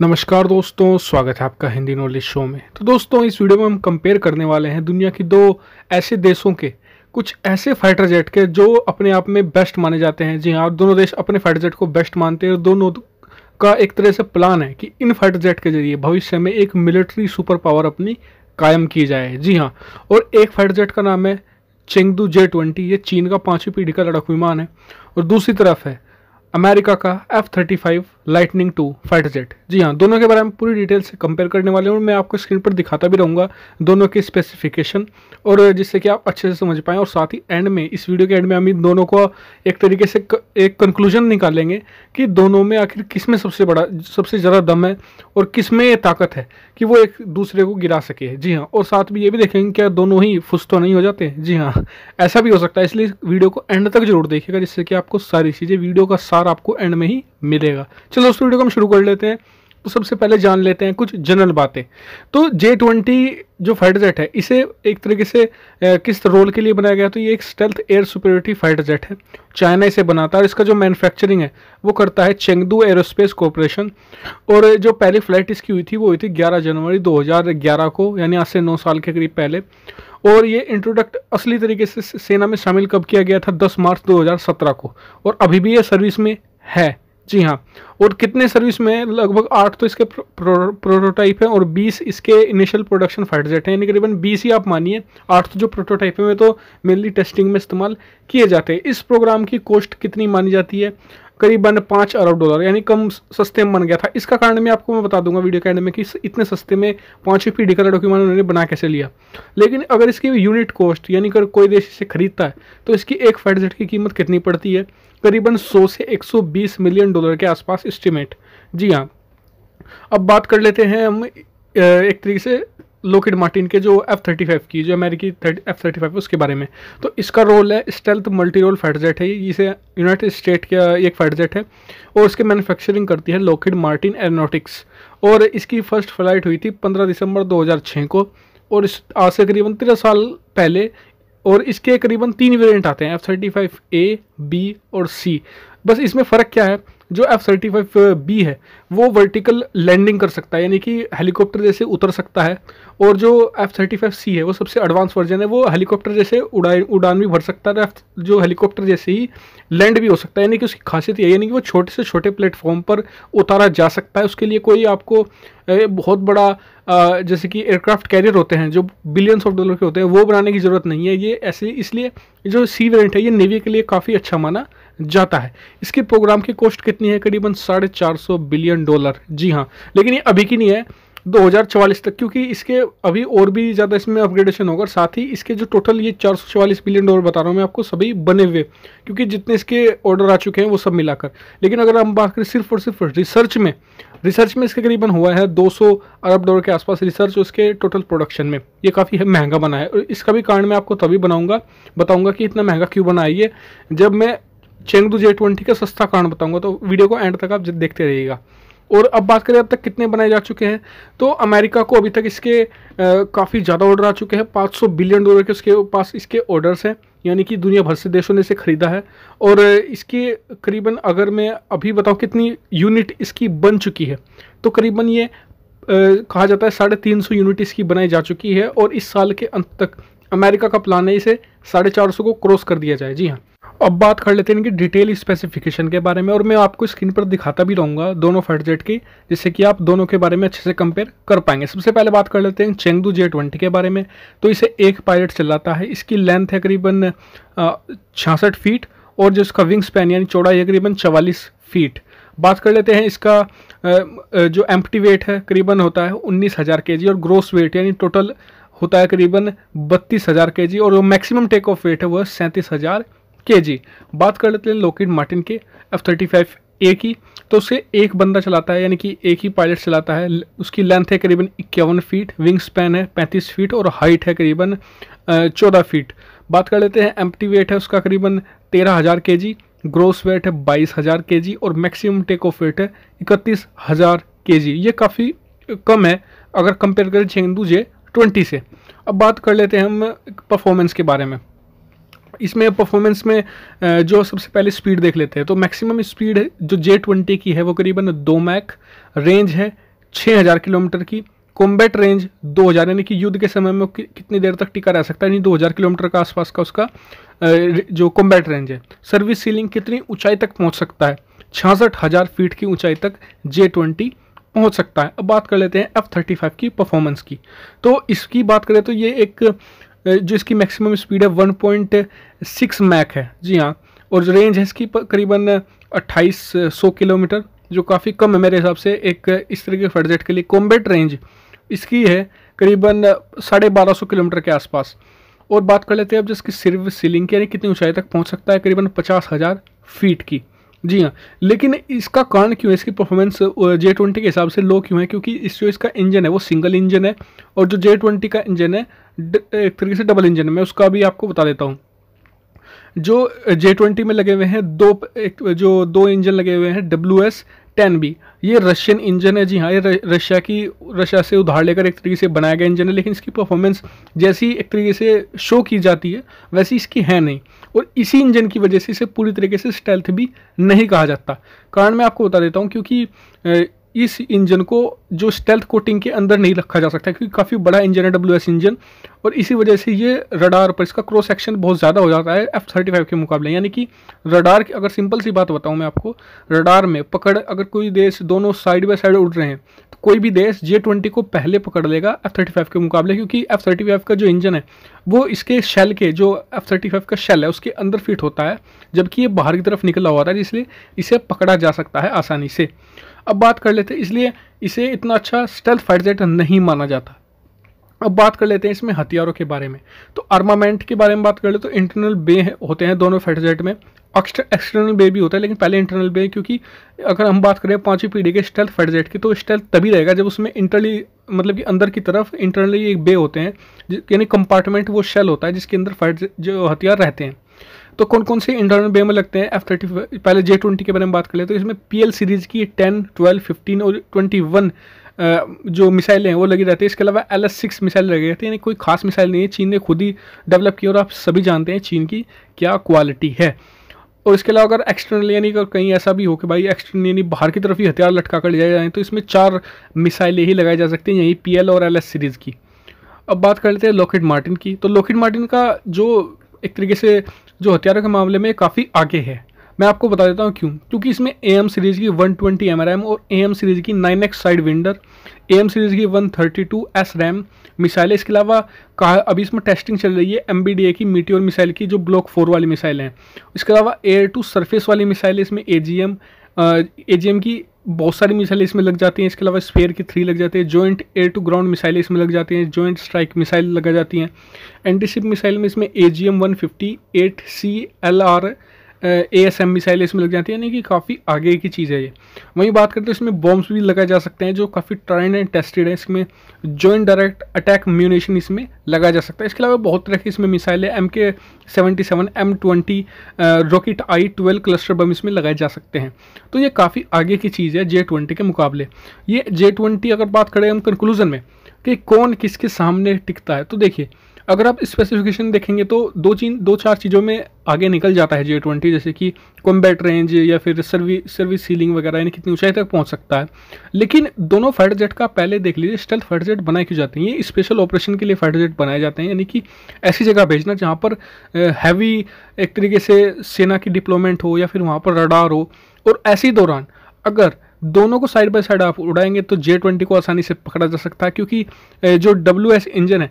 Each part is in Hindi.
नमस्कार दोस्तों, स्वागत है आपका हिंदी नॉलेज शो में। तो दोस्तों, इस वीडियो में हम कंपेयर करने वाले हैं दुनिया की दो ऐसे देशों के, कुछ ऐसे फाइटर जेट के जो अपने आप में बेस्ट माने जाते हैं। जी हाँ दोनों देश अपने फाइटर जेट को बेस्ट मानते हैं दोनों का एक तरह से प्लान है कि इन फाइटर जेट के ज़रिए भविष्य में एक मिलिट्री सुपर पावर अपनी कायम की जाए। जी हाँ और एक फाइटर जेट का नाम है चेंगदू जे ट्वेंटी ये चीन का पांचवी पीढ़ी का लड़ाकू विमान है। और दूसरी तरफ़ है अमेरिका का F thirty five Lightning two fighter jet जी हाँ दोनों के बारे में पूरी डिटेल से कंपेयर करने वाले हूँ मैं आपको स्क्रीन पर दिखाता भी रहूँगा दोनों की स्पेसिफिकेशन और जिससे कि आप अच्छे से समझ पाएँ और साथ ही एंड में, इस वीडियो के एंड में हम इन दोनों को एक तरीके से एक कंक्लूजन निकालेंगे कि दोनों में आखिर किसमें सबसे बड़ा, सबसे ज़्यादा दम है और किसमें ये ताकत है कि वो एक दूसरे को गिरा सके। जी हाँ और साथ में ये भी देखेंगे क्या दोनों ही फुस तो नहीं हो जाते? जी हाँ ऐसा भी हो सकता है, इसलिए वीडियो को एंड तक ज़रूर देखिएगा, जिससे कि आपको सारी चीज़ें वीडियो का सार आपको एंड में ही मिलेगा। चलो, उस वीडियो को हम शुरू कर लेते हैं। तो सबसे पहले जान लेते हैं कुछ जनरल बातें। तो जे ट्वेंटी जो फाइटर जेट है, इसे एक तरीके से किस रोल के लिए बनाया गया? तो ये एक stealth air superiority fighter jet है। चाइना इसे बनाता है और इसका जो मैन्युफैक्चरिंग है, वो करता है चेंगदू एरोस्पेस कॉरपोरेशन और जो पहली फ़्लाइट इसकी हुई थी, वो हुई थी 11 जनवरी 2011 को, यानी आज से नौ साल के करीब पहले। और ये इंट्रोडक्ट असली तरीके से सेना में शामिल कब किया गया था? 10 मार्च 2017 को। और अभी भी ये सर्विस में है। जी हाँ। और कितने सर्विस में? लगभग आठ तो इसके प्रोटोटाइप हैं और बीस इसके इनिशियल प्रोडक्शन फाइटजेट हैं। यानी करीबन बीस ही आप मानिए, आठ तो जो प्रोटोटाइप में तो मेनली टेस्टिंग में इस्तेमाल किए जाते हैं। इस प्रोग्राम की कॉस्ट कितनी मानी जाती है? करीबन पाँच अरब डॉलर, यानी कम सस्ते में बन गया था। इसका कारण मैं आपको मैं बता दूँगा वीडियो के एंड में कि इतने सस्ते में पाँचवीं पीढ़ी का डॉक्यूमेंट उन्होंने बना कैसे लिया। लेकिन अगर इसकी यूनिट कॉस्ट यानी अगर कोई देश इसे खरीदता है तो इसकी एक फाइटर जेट की कीमत कितनी पड़ती है? करीबन सौ से 120 मिलियन डॉलर के आसपास एस्टिमेट जी हाँ। अब बात कर लेते हैं हम एक तरीके से लोकेड मार्टिन के जो एफ़ थर्टी फाइव की, जो अमेरिकी एफ़ थर्टी फाइव उसके बारे में। तो इसका रोल है stealth multi role fighter jet है जिसे यूनाइटेड स्टेट का एक फाइटर जेट है, और उसके मैन्युफैक्चरिंग करती है लोकेड मार्टिन एरोनॉटिक्स और इसकी फ़र्स्ट फ़्लाइट हुई थी 15 दिसंबर 2006 को, और इस, आज से करीबन तेरह साल पहले, और इसके करीबन तीन वेरिएंट आते हैं F thirty five A B और सी बस इसमें फ़र्क क्या है? जो एफ़ थर्टी फाइव बी है, वो वर्टिकल लैंडिंग कर सकता है, यानी कि हेलीकॉप्टर जैसे उतर सकता है, और जो एफ़ थर्टी फाइव सी है, वो सबसे एडवांस वर्जन है, वो हेलीकॉप्टर जैसे उड़ान उड़ान भी भर सकता है जो हेलीकॉप्टर जैसे ही लैंड भी हो सकता है, यानी कि उसकी खासियत ये यानी कि वो छोटे से छोटे प्लेटफॉर्म पर उतारा जा सकता है। उसके लिए कोई आपको बहुत बड़ा जैसे कि एयरक्राफ्ट कैरियर होते हैं, जो बिलियंस ऑफ़ डॉलर के होते हैं, वो बनाने की ज़रूरत नहीं है। ये ऐसे, इसलिए जो सी वेरियंट है, ये नेवी के लिए काफ़ी अच्छा माना जाता है। इसके प्रोग्राम की कॉस्ट कितनी है? करीबन साढ़े चार सौ बिलियन डॉलर जी हाँ लेकिन ये अभी की नहीं है 2044 तक, क्योंकि इसके अभी और भी ज़्यादा इसमें अपग्रेडेशन होगा। साथ ही इसके जो टोटल ये चार बिलियन डॉलर बता रहा हूँ मैं आपको, सभी बने हुए, क्योंकि जितने इसके ऑर्डर आ चुके हैं, वो सब मिलाकर। लेकिन अगर हम बात करें सिर्फ़ और सिर्फ़ रिसर्च में रिसर्च में इसके करीबन हुआ है 200 अरब डॉलर के आसपास रिसर्च उसके टोटल प्रोडक्शन में। ये काफ़ी महँगा बना है। और इसका भी कारण मैं आपको तभी बनाऊँगा, बताऊँगा कि इतना महँगा क्यों बना ये। जब मैं चेंगदू जे ट्वेंटी का सस्ता कारण बताऊँगा तो वीडियो को एंड तक आप देखते रहिएगा। और अब बात करें, अब तक कितने बनाए जा चुके हैं? तो अमेरिका को अभी तक इसके काफ़ी ज़्यादा ऑर्डर आ चुके हैं 500 बिलियन डॉलर के उसके पास इसके ऑर्डर्स हैं, यानी कि दुनिया भर से देशों ने इसे ख़रीदा है। और इसके करीबन, अगर मैं अभी बताऊँ कितनी यूनिट इसकी बन चुकी है तो करीबन ये कहा जाता है साढ़े तीन सौ यूनिट इसकी बनाई जा चुकी है, और इस साल के अंत तक अमेरिका का प्लान है इसे साढ़े चार सौ को क्रॉस कर दिया जाए। जी हाँ। अब बात कर लेते हैं इनकी डिटेल स्पेसिफिकेशन के बारे में, और मैं आपको स्क्रीन पर दिखाता भी रहूँगा दोनों फाइटर जेट की, जिससे कि आप दोनों के बारे में अच्छे से कंपेयर कर पाएँगे। सबसे पहले बात कर लेते हैं चेंगदू जे ट्वेंटी के बारे में तो इसे एक पायलट चलाता है। इसकी लेंथ है करीबन छियासठ फीट और जो इसका विंग स्पैन यानी चौड़ाई है करीबन चवालीस फीट बात कर लेते हैं इसका जो एम्प्टी वेट है, करीबन होता है उन्नीस हज़ार के और ग्रोस वेट यानी टोटल होता है करीबन बत्तीस हज़ार के और जो मैक्सिमम टेक ऑफ़ वेट है वह सैंतीस हज़ार के जी। बात कर लेते हैं लोकेड मार्टिन के एफ़ थर्टी फाइव ए की। तो उसे एक बंदा चलाता है, यानी कि एक ही पायलट चलाता है। उसकी लेंथ है करीबन इक्यावन फीट विंग स्पैन है पैंतीस फीट और हाइट है करीबन चौदह फीट बात कर लेते हैं एम्प्टी वेट है उसका करीबन तेरह हज़ार के जी ग्रोस वेट है बाईस हज़ार के जी और मैक्सिमम टेक ऑफ़ वेट है इकतीस हज़ार के जी। ये काफ़ी कम है, अगर कंपेयर करें चेंदू जे ट्वेंटी से। अब बात कर लेते हैं हम परफॉर्मेंस के बारे में। इसमें परफॉर्मेंस में जो सबसे पहले स्पीड देख लेते हैं तो मैक्सिमम स्पीड जो जे ट्वेंटी की है वो करीबन दो मैक रेंज है 6000 किलोमीटर की कॉम्बैट रेंज 2000 यानी कि युद्ध के समय में कितनी देर तक टिका रह सकता है, यानी 2000 किलोमीटर का आसपास का उसका जो कॉम्बैट रेंज है। सर्विस सीलिंग कितनी ऊंचाई तक पहुँच सकता है? छियासठ हज़ार फीट की ऊंचाई तक जे ट्वेंटी पहुँच सकता है। अब बात कर लेते हैं एफ़ थर्टी फाइव की परफॉर्मेंस की। तो इसकी बात करें तो ये एक जो इसकी मैक्सिमम स्पीड है वन पॉइंट सिक्स मैक है। जी हाँ और जो रेंज है इसकी करीबन अट्ठाईस सौ किलोमीटर, जो काफ़ी कम है मेरे हिसाब से। एक इस तरह के फटजेट के लिए कॉम्बेट रेंज इसकी है करीबन साढ़े बारह सौ किलोमीटर के आसपास। और बात कर लेते हैं अब जिसकी सिर्फ़ सीलिंग की, यानी कितनी ऊंचाई तक पहुँच सकता है, करीबन पचास हज़ार फीट की। जी हाँ लेकिन इसका कारण क्यों है? इसकी परफॉर्मेंस जे ट्वेंटी के हिसाब से लो क्यों है? क्योंकि इस जो इसका इंजन है, वो सिंगल इंजन है और जो जे ट्वेंटी का इंजन है एक तरीके से डबल इंजन है। मैं उसका भी आपको बता देता हूँ। जो जे ट्वेंटी में लगे हुए हैं, दो, एक, जो दो इंजन लगे हुए हैं डब्ल्यू एस टेन बी ये रशियन इंजन है। जी हाँ ये रशिया की रशिया से उधार लेकर एक तरीके से बनाया गया इंजन है, लेकिन इसकी परफॉर्मेंस जैसी एक तरीके से शो की जाती है, वैसी इसकी है नहीं। और इसी इंजन की वजह से इसे पूरी तरीके से स्टेल्थ भी नहीं कहा जाता। कारण मैं आपको बता देता हूँ क्योंकि इस इंजन को जो स्टेल्थ कोटिंग के अंदर नहीं रखा जा सकता, क्योंकि काफ़ी बड़ा इंजन है डब्ल्यू इंजन, और इसी वजह से ये रडार पर इसका क्रॉस सेक्शन बहुत ज़्यादा हो जाता है एफ़ थर्टी फाइव के मुकाबले। यानी कि रडार की, अगर सिंपल सी बात बताऊँ मैं आपको रडार में पकड़, अगर कोई देश दोनों साइड बाई साइड उड़ रहे हैं तो कोई भी देश जे ट्वेंटी को पहले पकड़ लेगा एफ़ थर्टी फाइव के मुकाबले, क्योंकि एफ़ थर्टी फाइव का जो इंजन है, वो इसके शेल के, जो एफ़ थर्टी फाइव का शेल है, उसके अंदर फिट होता है, जबकि ये बाहर की तरफ़ निकला हुआ था इसलिए इसे पकड़ा जा सकता है आसानी से। अब बात कर लेते हैं, इसलिए इसे इतना अच्छा स्टेल्थ फाइटर नहीं माना जाता। अब बात कर लेते हैं इसमें हथियारों के बारे में। तो आर्मामेंट के बारे में बात कर ले तो इंटरनल बे होते हैं दोनों फाइटर में। एक्सटर्नल बे भी होता है, लेकिन पहले इंटरनल बे क्योंकि अगर हम बात करें पांचवी पीढ़ी के स्टेल्थ फाइटर की तो स्टेल्थ तभी रहेगा जब उसमें इंटरली मतलब कि अंदर की तरफ़ इंटरनली एक बे होते हैं यानी कंपार्टमेंट वो शेल होता है, जिसके अंदर फाइट जो हथियार रहते हैं। तो कौन कौन से इंटरनल बे में लगते हैं? एफ़ थर्टी पहले जे ट्वेंटी के बारे में बात कर ले तो इसमें पी एल सीरीज़ की टेन ट्वेल्व फिफ्टीन और ट्वेंटी वन जो मिसाइलें हैं, वो लगी रहती है। इसके अलावा एल एस सिक्स मिसाइल लगी रहती है, यानी कोई खास मिसाइल नहीं है। चीन ने खुद ही डेवलप की और आप सभी जानते हैं चीन की क्या क्वालिटी है। और इसके अलावा अगर एक्सटर्नल यानी अगर कहीं ऐसा भी हो कि भाई एक्सटर्नल यानी बाहर की तरफ़ ही हथियार लटका कर ले जाए तो इसमें चार मिसाइलें ही लगाई जा सकती हैं, यही पी एल और एल एस सीरीज़ की। अब बात कर लेते हैं लोकेट मार्टिन की। तो लोकेट मार्टिन का जो एक तरीके से जो हथियारों के मामले में काफ़ी आगे है। मैं आपको बता देता हूँ क्यों। क्योंकि इसमें ए एम सीरीज़ की 120 ट्वेंटी और ए एम सीरीज़ की 9x sidewinder A M series की 132 thirty two S RAM missile, इसके अलावा कहा अभी इसमें टेस्टिंग चल रही है एम बी डी ए की मीटियोर मिसाइल की, जो ब्लॉक फोर वाली मिसाइल हैं। इसके अलावा एयर टू सरफेस वाली मिसाइल इसमें A G M A G M की बहुत सारी मिसाइलें इसमें लग जाती हैं। इसके अलावा स्पेयर की थ्री लग जाती है। जॉइंट एयर टू ग्राउंड मिसाइलें इसमें लग जाती हैं। जॉइंट स्ट्राइक मिसाइल लगा जाती हैं। एंटीशिप मिसाइल में इसमें A G M one fifty, eight C L R A S M missile इसमें लग जाती है, यानी कि काफ़ी आगे की चीज़ है ये। वहीं बात करते हैं, इसमें बॉम्ब्स भी लगाए जा सकते हैं, जो काफ़ी ट्राइंड एंड टेस्टेड है। इसमें जॉइंट डायरेक्ट अटैक म्यूनेशन इसमें लगाया जा सकता है। इसके अलावा बहुत तरह की इसमें मिसाइल है M K seventy seven M twenty rocket I twelve cluster bomb इसमें लगाए जा सकते हैं। तो ये काफ़ी आगे की चीज़ है जे ट्वेंटी के मुकाबले। ये जे ट्वेंटी अगर बात करें हम कंक्लूजन में, कि कौन किसके सामने टिकता है तो देखिए अगर आप स्पेसिफिकेशन देखेंगे तो दो चीज़ दो चार चीज़ों में आगे निकल जाता है जे ट्वेंटी जैसे कि कॉम्बैट रेंज या फिर सर्विस सर्विस सीलिंग वगैरह, यानी कितनी ऊंचाई तक पहुँच सकता है। लेकिन दोनों फाइटर जेट का पहले देख लीजिए स्टेल्थ फाइटर जेट बनाए क्यों जाते हैं? ये स्पेशल ऑपरेशन के लिए फाइटर जेट बनाए जाते हैं, यानी कि ऐसी जगह भेजना जहाँ पर हैवी एक तरीके से सेना की डिप्लोमेंट हो या फिर वहाँ पर रडार हो। और ऐसी दौरान अगर दोनों को साइड बाय साइड आप उड़ाएँगे तो जे ट्वेंटी को आसानी से पकड़ा जा सकता है, क्योंकि जो डब्ल्यू एस इंजन है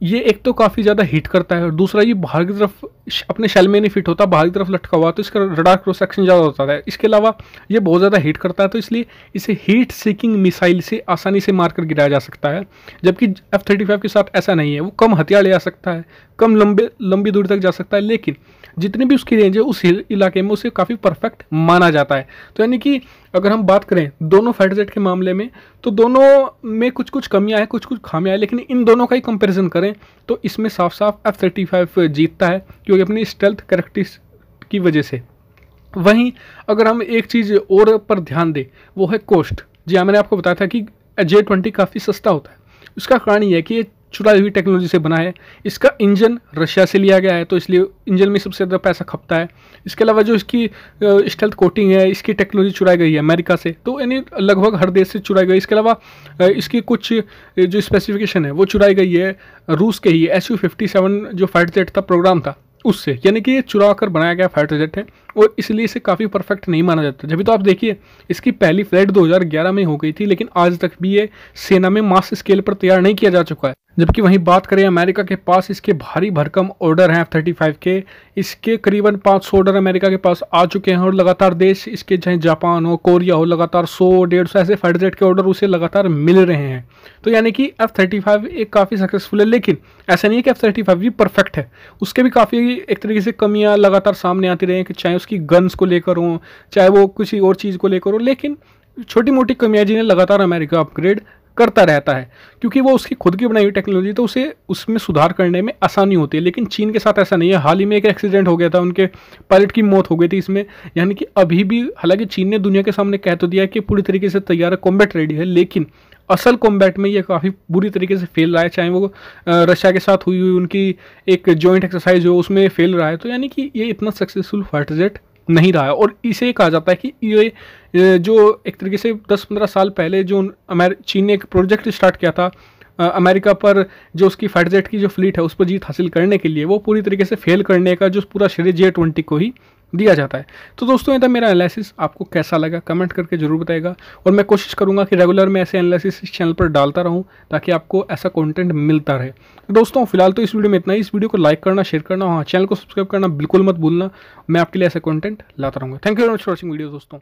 ये एक तो काफ़ी ज़्यादा हीट करता है और दूसरा ये बाहर की तरफ़ अपने शेल में नहीं फिट होता, बाहर की तरफ़ लटका हुआ तो इसका रडार क्रॉस सेक्शन ज़्यादा होता है। इसके अलावा ये बहुत ज़्यादा हीट करता है तो इसलिए इसे हीट सीकिंग मिसाइल से आसानी से मारकर गिराया जा सकता है, जबकि एफ़ थर्टी फाइव के साथ ऐसा नहीं है, वो कम हथियार ले आ सकता है कम लंबे, लंबी दूरी तक जा सकता है, लेकिन जितनी भी उसकी रेंज है, उस इलाके में उसे काफ़ी परफेक्ट माना जाता है। तो यानी कि अगर हम बात करें दोनों फाइटर जेट के मामले में तो दोनों में कुछ कुछ कमियाँ हैं कुछ कुछ खामियाँ हैं, लेकिन इन दोनों का ही कंपैरिजन करें तो इसमें साफ़ साफ़ एफ़ थर्टी फाइव जीतता है, क्योंकि अपनी स्टेल्थ करेक्टिस की वजह से। वहीं अगर हम एक चीज़ और पर ध्यान दें, वो है कॉस्ट जी हाँ मैंने आपको बताया था कि जे ट्वेंटी काफ़ी सस्ता होता है। उसका कारण यह है कि ये चुराई हुई टेक्नोलॉजी से बना है। इसका इंजन रशिया से लिया गया है तो इसलिए इंजन में सबसे ज़्यादा पैसा खपता है। इसके अलावा जो इसकी स्टेल्थ कोटिंग है, इसकी टेक्नोलॉजी चुराई गई है अमेरिका से तो यानी लगभग हर देश से चुराई गई। इसके अलावा इसकी कुछ जो स्पेसिफिकेशन है, वो चुराई गई है रूस के ही एस यू फिफ्टी सेवन जो फाइटर जेट था प्रोग्राम था, उससे। यानी कि ये चुरा कर बनाया गया फाइटर जेट है, और इसलिए इसे काफ़ी परफेक्ट नहीं माना जाता। जब तो आप देखिए, इसकी पहली फ़्लाइट 2011 में हो गई थी, लेकिन आज तक भी ये सेना में मास स्केल पर तैयार नहीं किया जा चुका है। जबकि वहीं बात करें अमेरिका के पास, इसके भारी भरकम ऑर्डर हैं एफ़ थर्टी फाइव के। इसके करीबन 500 ऑर्डर अमेरिका के पास आ चुके हैं और लगातार देश, इसके चाहे जापान हो, कोरिया हो, लगातार 100 डेढ़ सौ ऐसे फाइटर के ऑर्डर उसे लगातार मिल रहे हैं। तो यानी कि एफ़ थर्टी फाइव एक काफ़ी सक्सेसफुल है, लेकिन ऐसा नहीं है कि एफ़ थर्टी फाइव भी परफेक्ट है। उसके भी काफ़ी एक तरीके से कमियाँ लगातार सामने आती रही हैं कि चाहे उसकी गन्स को लेकर हों, चाहे वो किसी और चीज़ को लेकर हो, लेकिन छोटी मोटी कमियाँ जिन्हें लगातार अमेरिका अपग्रेड करता रहता है, क्योंकि वो उसकी खुद की बनाई हुई टेक्नोलॉजी तो उसे उसमें सुधार करने में आसानी होती है। लेकिन चीन के साथ ऐसा नहीं है। हाल ही में एक एक्सीडेंट हो गया था, उनके पायलट की मौत हो गई थी इसमें। यानी कि अभी भी, हालाँकि चीन ने दुनिया के सामने कह तो दिया कि पूरी तरीके से तैयार है कॉम्बैट रेडी है, लेकिन असल कॉम्बैट में ये काफ़ी बुरी तरीके से फेल रहा है। चाहे वो रशिया के साथ हुई हुई उनकी एक जॉइंट एक्सरसाइज हो, उसमें फेल रहा है। तो यानी कि ये इतना सक्सेसफुल फाइटर जेट नहीं रहा है। और इसे कहा जाता है कि ये जो एक तरीके से 10-15 साल पहले जो अमेर, चीन ने एक प्रोजेक्ट स्टार्ट किया था अमेरिका पर जो उसकी फाइटजेट की जो फ्लीट है, उस पर जीत हासिल करने के लिए, वो पूरी तरीके से फेल करने का, जो पूरा श्रेय जे ट्वेंटी को ही दिया जाता है। तो दोस्तों, ये था मेरा एनालिसिस आपको कैसा लगा? कमेंट करके ज़रूर बताएगा और मैं कोशिश करूँगा कि रेगुलर मैं ऐसे एनालिसिस इस चैनल पर डालता रहूँ, ताकि आपको ऐसा कंटेंट मिलता रहे। तो दोस्तों, फ़िलहाल तो इस वीडियो में इतना ही। इस वीडियो को लाइक करना शेयर करना हाँ चैनल को सब्सक्राइब करना बिल्कुल मत भूलना। मैं आपके लिए ऐसा कॉन्टेंट लाता रहूँगा। Thank you very much for watching video दोस्तों।